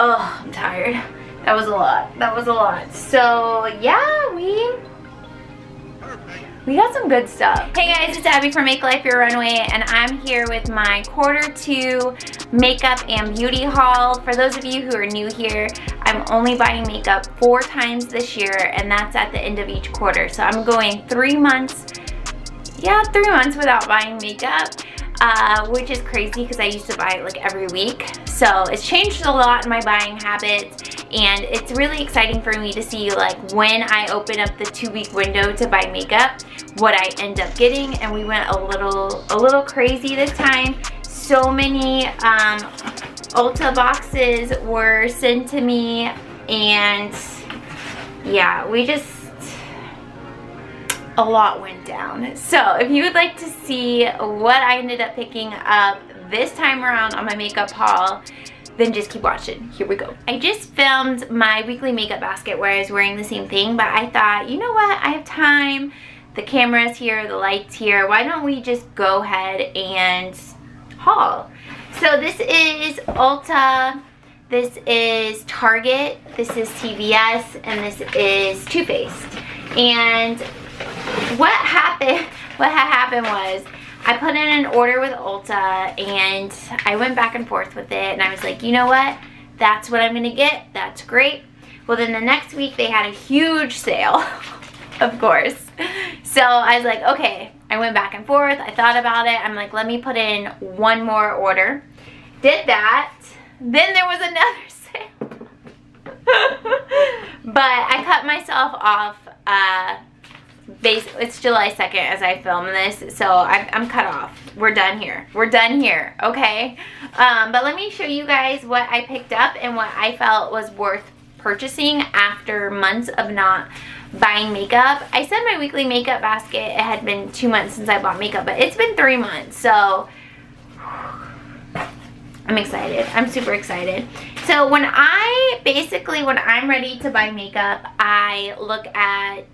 Oh, I'm tired. That was a lot. That was a lot. So yeah, we we got some good stuff. Hey guys, it's Abby from Make Life Your Runway and I'm here with my quarter two makeup and beauty haul. For those of you who are new here, I'm only buying makeup four times this year and that's at the end of each quarter. So I'm going three months, yeah, three months without buying makeup. Uh, which is crazy because I used to buy it like every week. So it's changed a lot in my buying habits and it's really exciting for me to see like when I open up the two week window to buy makeup, what I end up getting and we went a little, a little crazy this time. So many um, Ulta boxes were sent to me and yeah, we just a lot went down. So if you would like to see what I ended up picking up this time around on my makeup haul, then just keep watching. Here we go. I just filmed my weekly makeup basket where I was wearing the same thing, but I thought, you know what, I have time. The camera's here, the light's here. Why don't we just go ahead and haul? So this is Ulta, this is Target, this is CVS, and this is Too Faced. And what happened, what had happened was I put in an order with Ulta and I went back and forth with it and I was like, you know what? That's what I'm gonna get, that's great. Well then the next week they had a huge sale, of course. So I was like, okay, I went back and forth, I thought about it, I'm like, let me put in one more order. Did that, then there was another sale. but I cut myself off uh, it's July 2nd as I film this so I, am cut off we're done here we're done here okay um, but let me show you guys what I picked up and what I felt was worth purchasing after months of not buying makeup I said my weekly makeup basket it had been two months since I bought makeup but it's been three months so I'm excited. I'm super excited. So when I, basically when I'm ready to buy makeup, I look at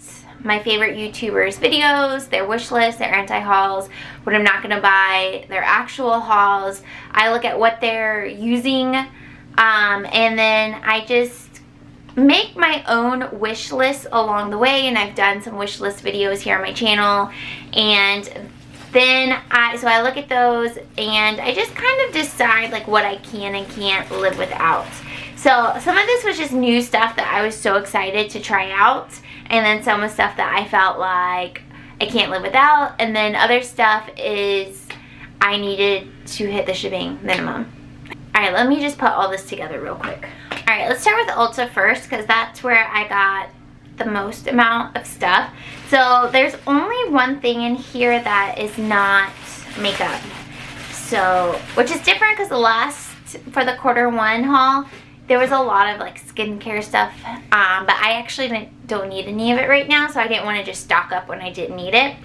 my favorite YouTubers videos, their wish list, their anti-hauls, what I'm not going to buy, their actual hauls. I look at what they're using um, and then I just make my own wish list along the way and I've done some wish list videos here on my channel and then I, so I look at those and I just kind of decide like what I can and can't live without. So some of this was just new stuff that I was so excited to try out and then some of stuff that I felt like I can't live without and then other stuff is I needed to hit the shipping minimum. Alright, let me just put all this together real quick. Alright, let's start with Ulta first because that's where I got the most amount of stuff. So there's only one thing in here that is not makeup. So, which is different because the last, for the quarter one haul, there was a lot of like skincare stuff um, but I actually don't need any of it right now so I didn't want to just stock up when I didn't need it.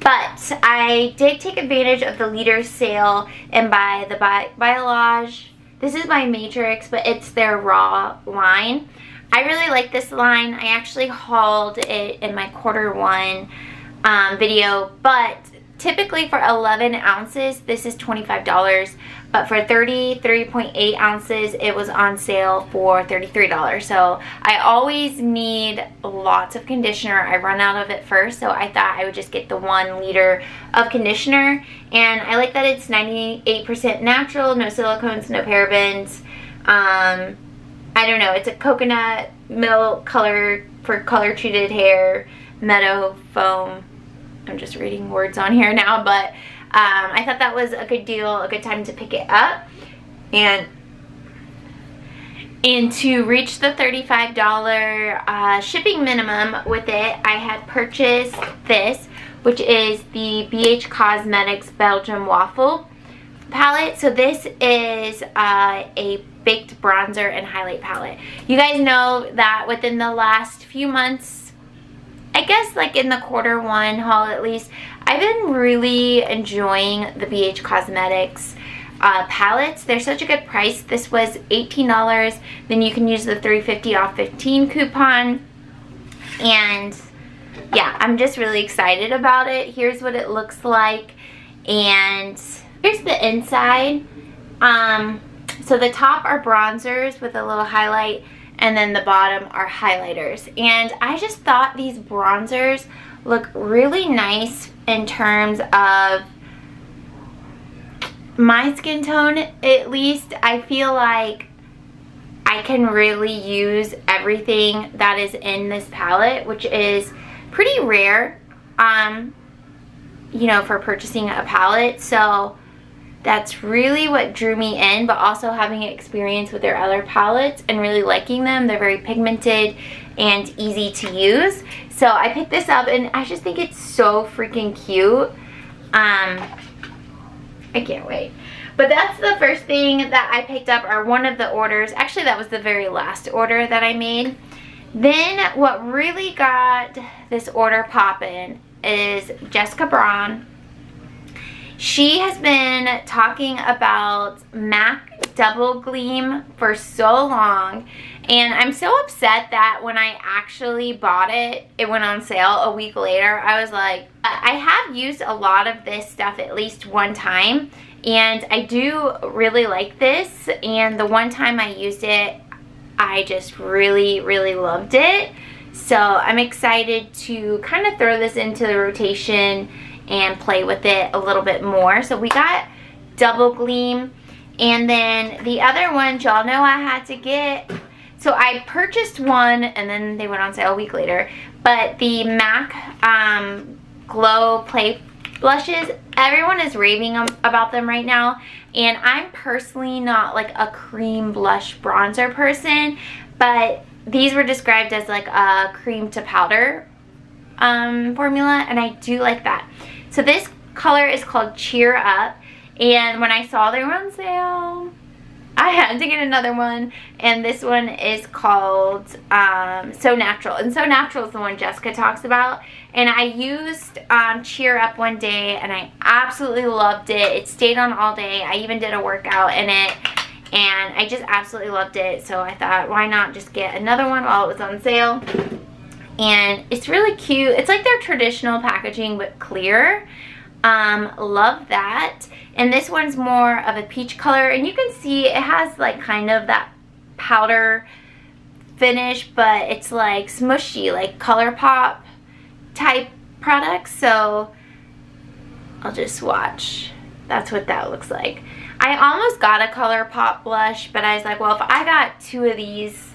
But I did take advantage of the liter sale and buy the Bi Biolage. This is by Matrix but it's their raw line. I really like this line. I actually hauled it in my quarter one um, video but typically for 11 ounces this is $25 but for 33.8 ounces it was on sale for $33 so I always need lots of conditioner. I run out of it first so I thought I would just get the one liter of conditioner. And I like that it's 98% natural no silicones no parabens. Um, I don't know it's a coconut milk color for color treated hair meadow foam. I'm just reading words on here now but um, I thought that was a good deal, a good time to pick it up. And and to reach the $35 uh, shipping minimum with it, I had purchased this, which is the BH Cosmetics Belgium Waffle palette. So this is uh, a baked bronzer and highlight palette. You guys know that within the last few months, I guess like in the quarter one haul at least, I've been really enjoying the BH Cosmetics uh, palettes. They're such a good price. This was $18. Then you can use the 350 off 15 coupon. And yeah, I'm just really excited about it. Here's what it looks like. And here's the inside. Um, So the top are bronzers with a little highlight and then the bottom are highlighters. And I just thought these bronzers look really nice in terms of my skin tone at least. I feel like I can really use everything that is in this palette, which is pretty rare, um, you know, for purchasing a palette. So that's really what drew me in, but also having experience with their other palettes and really liking them. They're very pigmented and easy to use. So I picked this up and I just think it's so freaking cute. Um, I can't wait. But that's the first thing that I picked up or one of the orders. Actually, that was the very last order that I made. Then what really got this order popping is Jessica Braun. She has been talking about MAC Double Gleam for so long and I'm so upset that when I actually bought it, it went on sale a week later. I was like, I have used a lot of this stuff at least one time and I do really like this and the one time I used it I just really really loved it so I'm excited to kind of throw this into the rotation and play with it a little bit more. So we got double gleam. And then the other one y'all know I had to get so I purchased one and then they went on sale a week later. But the MAC um, Glow Play blushes everyone is raving about them right now. And i'm personally not like a cream blush bronzer person but these were described as like a cream to powder um, formula and i do like that so this color is called cheer up and when i saw they were on sale I had to get another one and this one is called um, So Natural and So Natural is the one Jessica talks about and I used um, Cheer Up one day and I absolutely loved it. It stayed on all day. I even did a workout in it and I just absolutely loved it so I thought why not just get another one while it was on sale and it's really cute. It's like their traditional packaging but clear. Um, love that. And this one's more of a peach color. And you can see it has like kind of that powder finish, but it's like smushy, like ColourPop type products. So I'll just swatch. That's what that looks like. I almost got a ColourPop blush, but I was like, well, if I got two of these,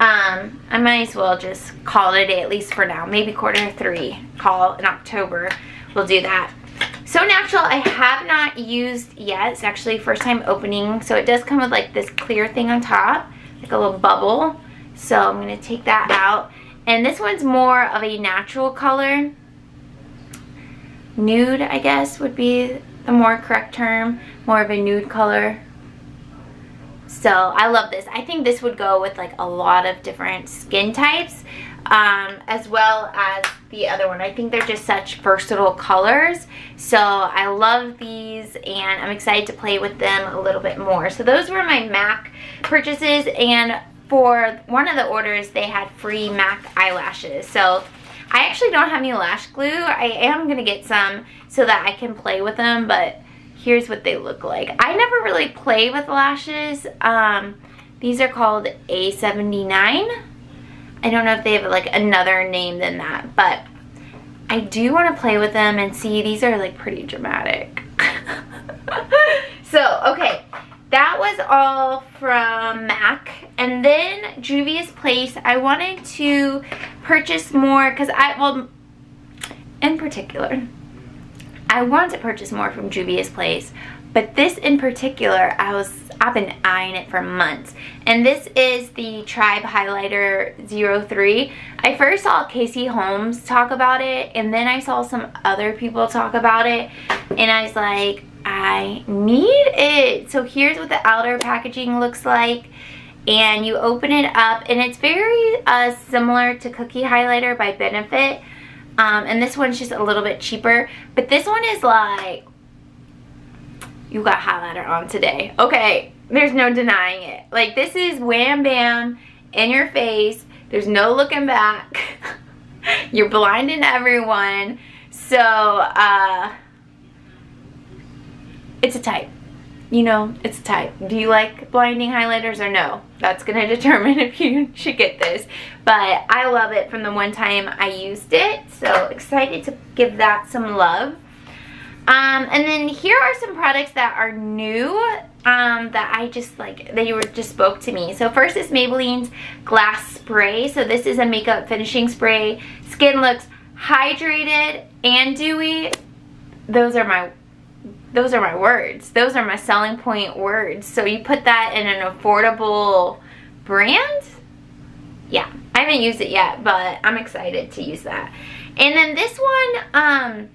um, I might as well just call it at least for now. Maybe quarter three, call in October. We'll do that. So Natural I have not used yet. It's actually first time opening. So it does come with like this clear thing on top, like a little bubble. So I'm going to take that out. And this one's more of a natural color. Nude, I guess, would be the more correct term. More of a nude color. So I love this. I think this would go with like a lot of different skin types um, as well as the other one. I think they're just such versatile colors. So I love these and I'm excited to play with them a little bit more. So those were my MAC purchases and for one of the orders they had free MAC eyelashes. So I actually don't have any lash glue. I am going to get some so that I can play with them but here's what they look like. I never really play with lashes. Um, these are called A79 I don't know if they have like another name than that, but I do want to play with them and see. These are like pretty dramatic. so, okay. That was all from MAC. And then Juvia's Place, I wanted to purchase more because I, well, in particular, I want to purchase more from Juvia's Place. But this in particular, I was I've been eyeing it for months. And this is the Tribe Highlighter 03. I first saw Casey Holmes talk about it and then I saw some other people talk about it and I was like, I need it. So here's what the outer packaging looks like and you open it up and it's very uh, similar to Cookie Highlighter by Benefit. Um, and this one's just a little bit cheaper. But this one is like you got highlighter on today. Okay, there's no denying it. Like this is wham bam in your face. There's no looking back. You're blinding everyone. So, uh, it's a type. You know, it's a type. Do you like blinding highlighters or no? That's going to determine if you should get this. But I love it from the one time I used it. So excited to give that some love. Um, and then here are some products that are new um, that I just like, they were just spoke to me. So first is Maybelline's Glass Spray. So this is a makeup finishing spray. Skin looks hydrated and dewy. Those are my those are my words. Those are my selling point words. So you put that in an affordable brand? Yeah, I haven't used it yet, but I'm excited to use that. And then this one um,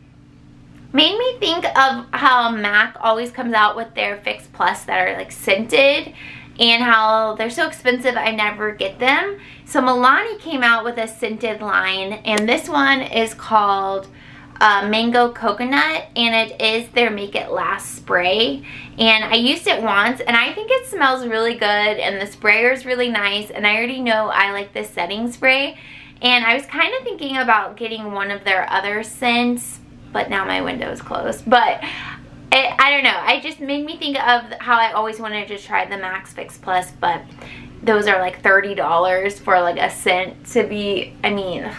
made me think of how MAC always comes out with their Fix Plus that are like scented and how they're so expensive I never get them. So Milani came out with a scented line and this one is called uh, mango coconut and it is their make it last spray. And I used it once and I think it smells really good and the sprayer is really nice and I already know I like this setting spray. And I was kind of thinking about getting one of their other scents but now my window is closed. But it, I don't know I just made me think of how I always wanted to try the MAC's Fix Plus but those are like $30 for like a scent to be I mean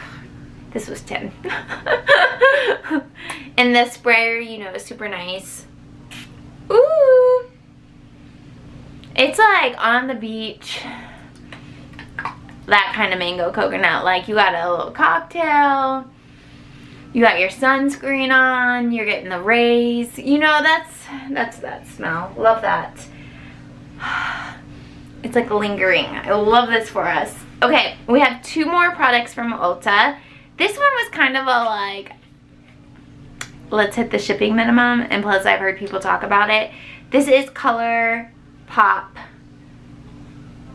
this was 10. and the sprayer, you know, is super nice. Ooh. It's like on the beach. That kind of mango coconut. Like you got a little cocktail. You got your sunscreen on. You're getting the rays. You know, that's, that's that smell. Love that. It's like lingering. I love this for us. Okay, we have two more products from Ulta. This one was kind of a like, let's hit the shipping minimum. And plus I've heard people talk about it. This is Color Pop.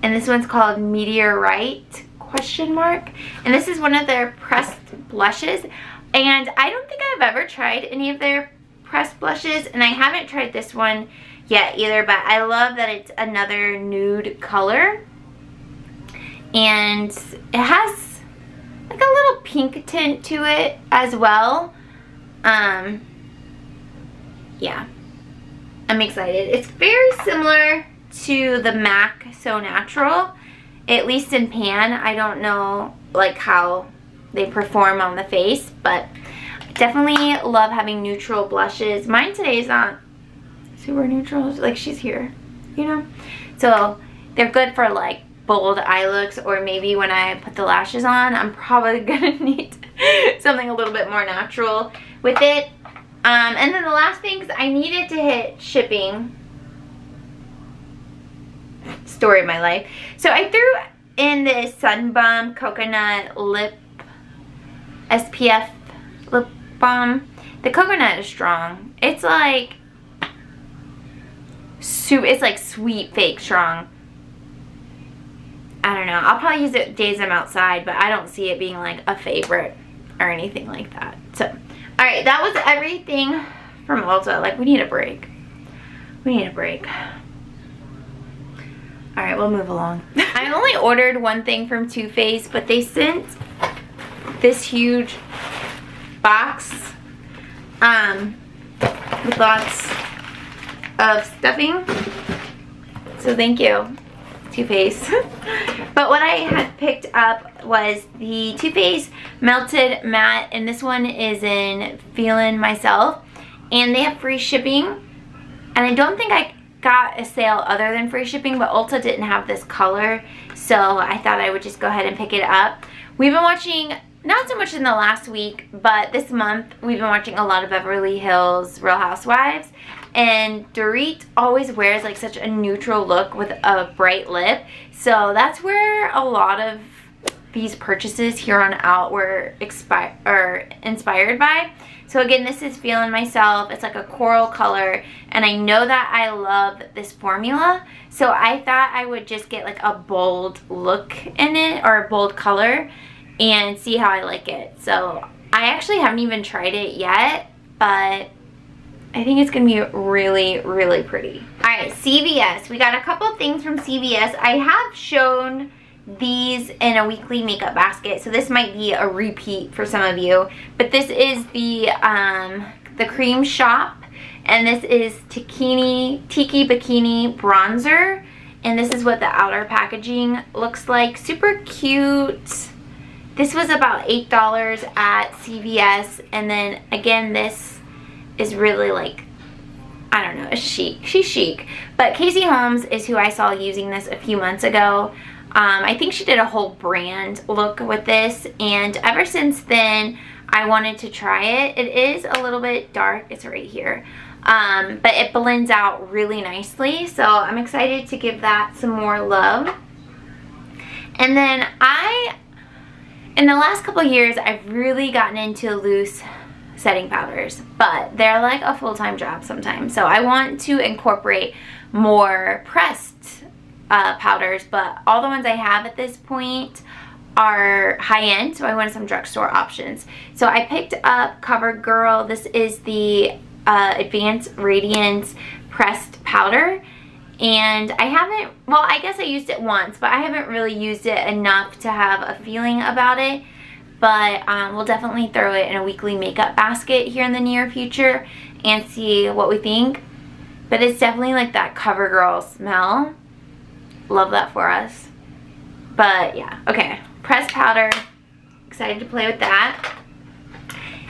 And this one's called Meteorite question mark. And this is one of their pressed blushes. And I don't think I've ever tried any of their pressed blushes. And I haven't tried this one yet either. But I love that it's another nude color. And it has like a little pink tint to it as well. Um, yeah, I'm excited. It's very similar to the MAC So Natural, at least in pan. I don't know like how they perform on the face, but definitely love having neutral blushes. Mine today is not super neutral, like she's here, you know? So they're good for like bold eye looks or maybe when I put the lashes on, I'm probably gonna need something a little bit more natural with it. Um, and then the last things I needed to hit shipping. Story of my life. So I threw in this Sun Bum Coconut Lip SPF Lip Balm. The coconut is strong. It's like, it's like sweet fake strong. I don't know. I'll probably use it days I'm outside, but I don't see it being like a favorite or anything like that. So, all right, that was everything from Ulta. Like, we need a break. We need a break. All right, we'll move along. I only ordered one thing from Too Faced, but they sent this huge box um, with lots of stuffing. So thank you. Too Faced. but what I had picked up was the Too Faced Melted Matte, and this one is in Feeling Myself. And they have free shipping. And I don't think I got a sale other than free shipping, but Ulta didn't have this color. So I thought I would just go ahead and pick it up. We've been watching not so much in the last week, but this month we've been watching a lot of Beverly Hills Real Housewives. And Dorit always wears like such a neutral look with a bright lip. So that's where a lot of these purchases here on out were or inspired by. So again, this is Feeling Myself. It's like a coral color. And I know that I love this formula. So I thought I would just get like a bold look in it or a bold color and see how I like it. So I actually haven't even tried it yet, but I think it's gonna be really, really pretty. All right, CVS. We got a couple things from CVS. I have shown these in a weekly makeup basket, so this might be a repeat for some of you. But this is the, um, the Crème Shop. And this is Tikini, Tiki Bikini Bronzer. And this is what the outer packaging looks like. Super cute. This was about $8 at CVS. And then again, this is really like, I don't know, a chic. She's chic. But Casey Holmes is who I saw using this a few months ago. Um, I think she did a whole brand look with this. And ever since then, I wanted to try it. It is a little bit dark. It's right here. Um, but it blends out really nicely. So I'm excited to give that some more love. And then I, in the last couple years, I've really gotten into loose setting powders. But they're like a full-time job sometimes. So I want to incorporate more pressed uh, powders. But all the ones I have at this point are high-end, so I wanted some drugstore options. So I picked up CoverGirl. This is the uh, Advanced Radiance Pressed Powder. And I haven't, well, I guess I used it once, but I haven't really used it enough to have a feeling about it. But um, we'll definitely throw it in a weekly makeup basket here in the near future and see what we think. But it's definitely like that CoverGirl smell. Love that for us. But yeah, okay pressed powder. Excited to play with that.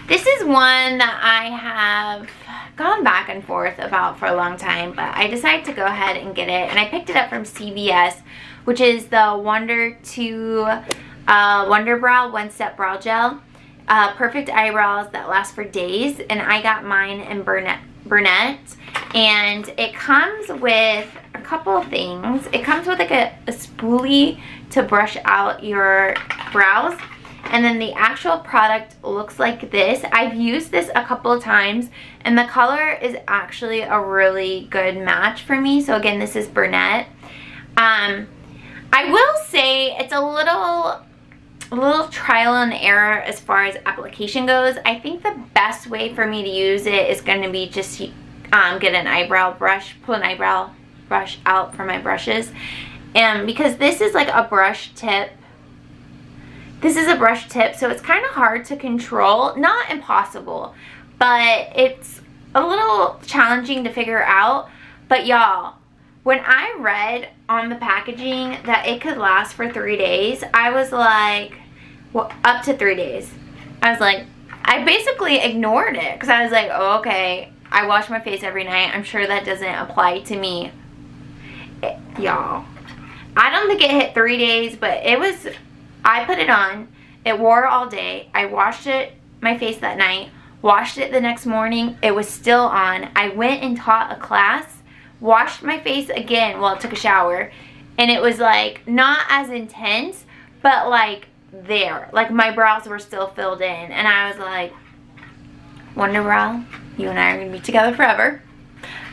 This is one that I have gone back and forth about for a long time, but I decided to go ahead and get it. And I picked it up from CVS, which is the Wonder 2 uh, Wonder Brow One Step Brow Gel. Uh, perfect eyebrows that last for days. And I got mine in Brunette, Brunette and it comes with a couple of things. It comes with like a, a spoolie to brush out your brows and then the actual product looks like this. I've used this a couple of times and the color is actually a really good match for me. So again, this is Brunette. Um, I will say it's a little a little trial and error as far as application goes. I think the best way for me to use it is going to be just um, get an eyebrow brush, pull an eyebrow brush out from my brushes. And because this is like a brush tip, this is a brush tip, so it's kind of hard to control. Not impossible, but it's a little challenging to figure out. But y'all, when I read on the packaging that it could last for three days, I was like, well, up to three days. I was like, I basically ignored it because I was like, oh, okay, I wash my face every night. I'm sure that doesn't apply to me. Eh, y'all. I don't think it hit three days, but it was, I put it on. It wore all day. I washed it, my face that night, washed it the next morning. It was still on. I went and taught a class, washed my face again while I took a shower, and it was like not as intense, but like there. Like my brows were still filled in, and I was like, Wonder Brow, you and I are to be together forever.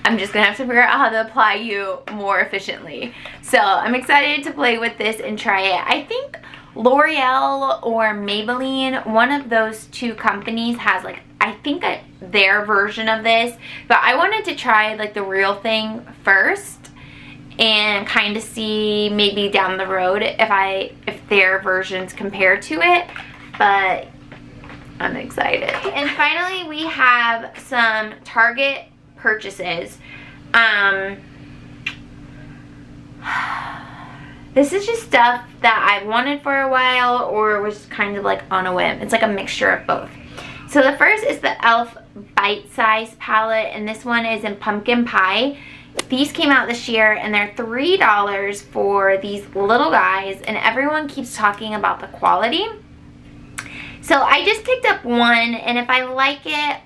I'm just to have to figure out how to apply you more efficiently. So I'm excited to play with this and try it. I think L'Oreal or Maybelline, one of those two companies has like, I think a, their version of this. But I wanted to try like the real thing first and kind of see maybe down the road if I if their versions compare to it. But I'm excited. And finally, we have some Target purchases. Um, this is just stuff that I've wanted for a while or was kind of like on a whim. It's like a mixture of both. So the first is the e.l.f. Bite Size palette, and this one is in Pumpkin Pie. These came out this year, and they're $3 for these little guys, and everyone keeps talking about the quality. So I just picked up one, and if I like it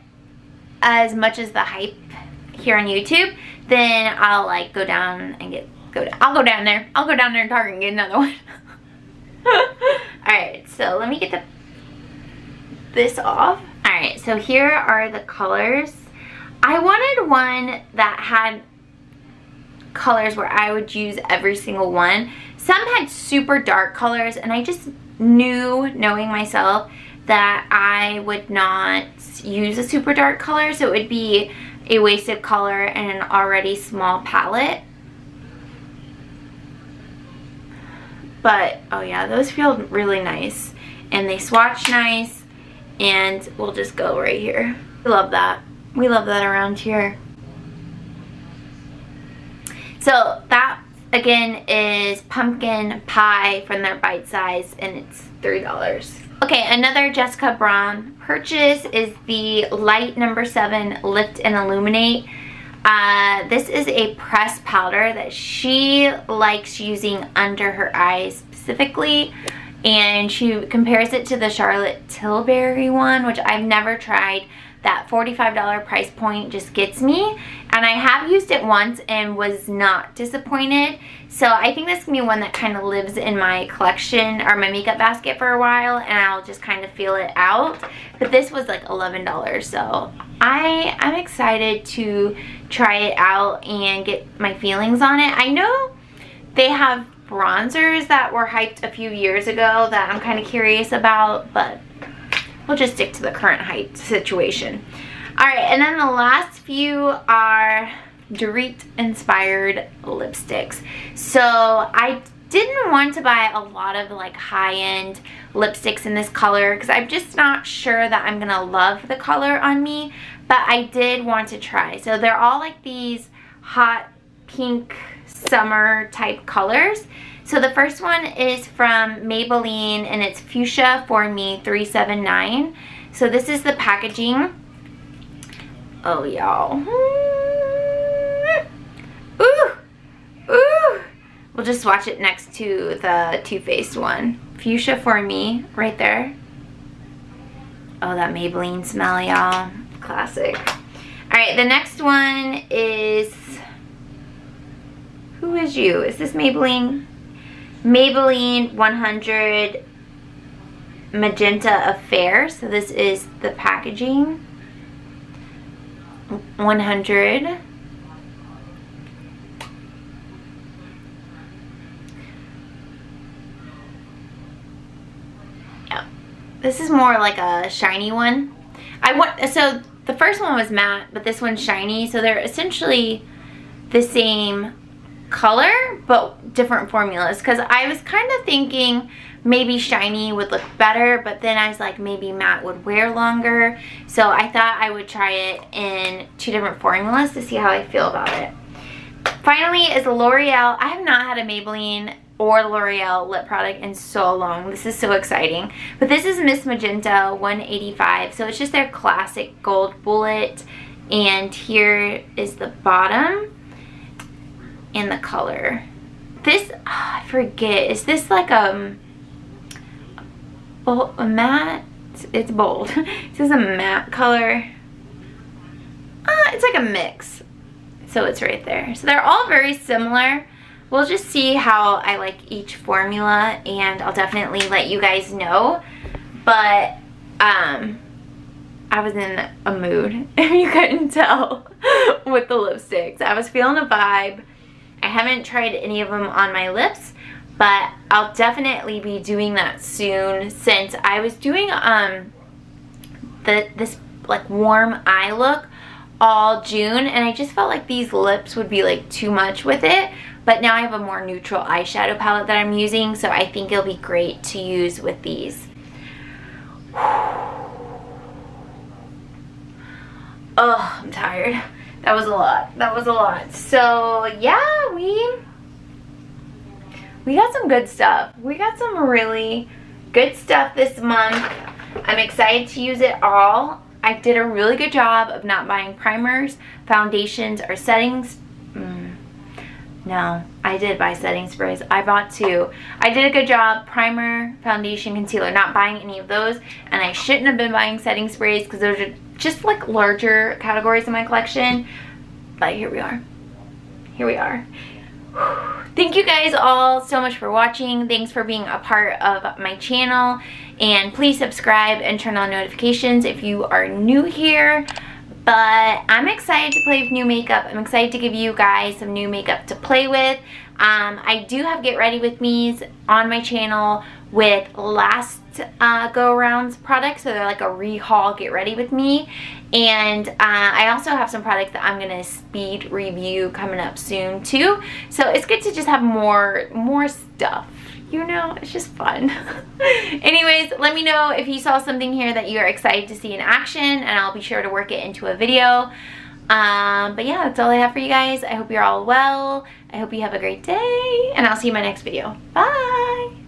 as much as the hype here on YouTube, then I'll like go down and get, go down, I'll go down there. I'll go down there and Target and get another one. Alright, so let me get the, this off. Alright, so here are the colors. I wanted one that had colors where I would use every single one. Some had super dark colors and I just knew, knowing myself, that I would not use a super dark color. So it would be a wasted color in an already small palette. But, oh yeah, those feel really nice. And they swatch nice and we'll just go right here. We love that. We love that around here. So that again is pumpkin pie from their bite size and it's $3. Okay, another Jessica Braun purchase is the light number seven lift and illuminate. Uh, this is a pressed powder that she likes using under her eyes specifically and she compares it to the Charlotte Tilbury one which I've never tried. That $45 price point just gets me. And I have used it once and was not disappointed. So I think this can be one that kind of lives in my collection or my makeup basket for a while and I'll just kind of feel it out. But this was like $11 so I, I'm excited to try it out and get my feelings on it. I know they have bronzers that were hyped a few years ago that I'm kind of curious about but we'll just stick to the current hype situation. All right, and then the last few are Dorit inspired lipsticks. So I didn't want to buy a lot of like high-end lipsticks in this color because I'm just not sure that I'm gonna love the color on me, but I did want to try. So they're all like these hot pink summer type colors. So the first one is from Maybelline and it's Fuchsia for Me 379. So this is the packaging. Oh, y'all. Hmm. Ooh, ooh. We'll just watch it next to the Too Faced one. Fuchsia for Me, right there. Oh, that Maybelline smell, y'all. Classic. All right, the next one is, who is you? Is this Maybelline? Maybelline 100 Magenta Affair. So this is the packaging. 100. Yeah. This is more like a shiny one. I want so the first one was matte, but this one's shiny. So they're essentially the same color but different formulas because I was kind of thinking maybe shiny would look better but then I was like maybe matte would wear longer so I thought I would try it in two different formulas to see how I feel about it. Finally is L'Oreal. I have not had a Maybelline or L'Oreal lip product in so long. This is so exciting. But this is Miss Magenta 185. So it's just their classic gold bullet. And here is the bottom in the color. This, oh, I forget, is this like um, a, a matte? It's bold. this is a matte color. Uh, it's like a mix. So it's right there. So they're all very similar. We'll just see how I like each formula and I'll definitely let you guys know. But um, I was in a mood, if you couldn't tell, with the lipsticks. I was feeling a vibe. I haven't tried any of them on my lips, but I'll definitely be doing that soon since I was doing um the this like warm eye look all June and I just felt like these lips would be like too much with it but now I have a more neutral eyeshadow palette that I'm using so I think it'll be great to use with these. Oh, I'm tired. That was a lot. That was a lot. So yeah, we we got some good stuff. We got some really good stuff this month. I'm excited to use it all. I did a really good job of not buying primers, foundations, or settings. No, I did buy setting sprays. I bought two. I did a good job, primer, foundation, concealer, not buying any of those. And I shouldn't have been buying setting sprays because those are just like larger categories in my collection. But here we are. Here we are. Thank you guys all so much for watching. Thanks for being a part of my channel. And please subscribe and turn on notifications if you are new here. But I'm excited to play with new makeup. I'm excited to give you guys some new makeup to play with. Um, I do have Get Ready With Me's on my channel with last uh, go arounds products. So they're like a rehaul Get Ready With Me. And uh, I also have some products that I'm going to speed review coming up soon too. So it's good to just have more, more stuff you know, it's just fun. Anyways, let me know if you saw something here that you're excited to see in action and I'll be sure to work it into a video. Um, but yeah, that's all I have for you guys. I hope you're all well. I hope you have a great day. And I'll see you in my next video. Bye!